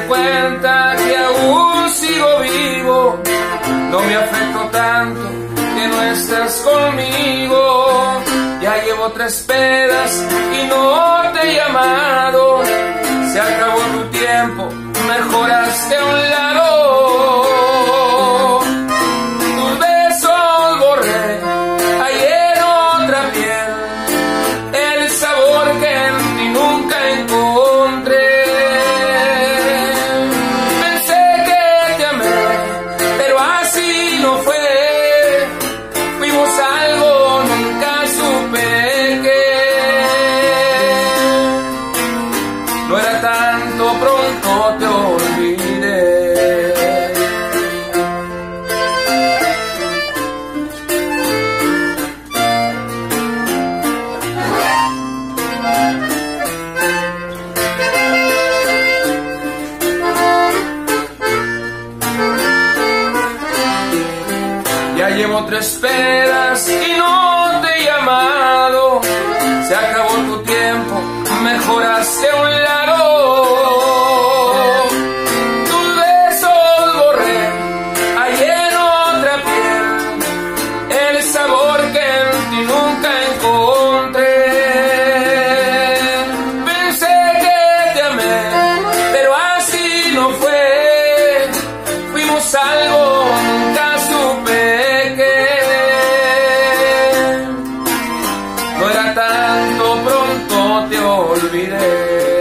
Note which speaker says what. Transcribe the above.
Speaker 1: cuenta que aún sigo vivo. No me afecto tanto que no estés conmigo. Ya llevo tres pedas y no te he Ya llevo tres pedas y no te he llamado. Se acabó tu tiempo, mejoraste un lado. Te olvidé.